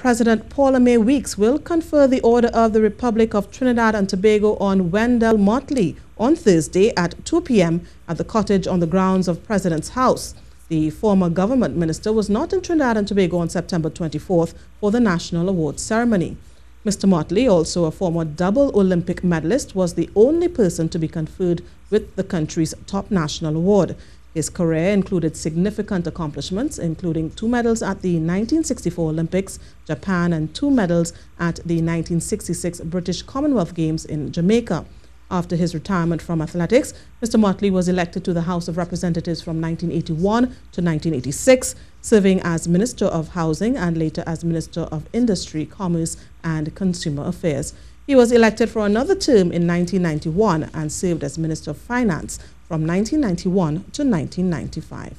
President Paula-Mae Weekes will confer the Order of the Republic of Trinidad and Tobago on Wendell Mottley on Thursday at 2 p.m. at the cottage on the grounds of President's House. The former government minister was not in Trinidad and Tobago on September 24th for the National Awards ceremony. Mr. Mottley, also a former double Olympic medalist, was the only person to be conferred with the country's top national award. His career included significant accomplishments, including two medals at the 1964 Olympics, Japan, and two medals at the 1966 British Commonwealth Games in Jamaica. After his retirement from athletics, Mr. Mottley was elected to the House of Representatives from 1981 to 1986, serving as Minister of Housing and later as Minister of Industry, Commerce and Consumer Affairs. He was elected for another term in 1991 and served as Minister of Finance from 1991 to 1995.